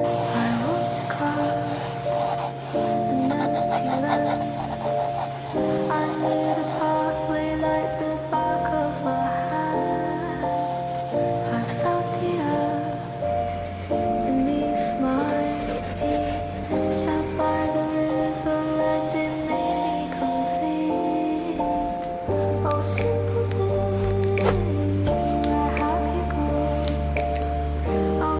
I walked an a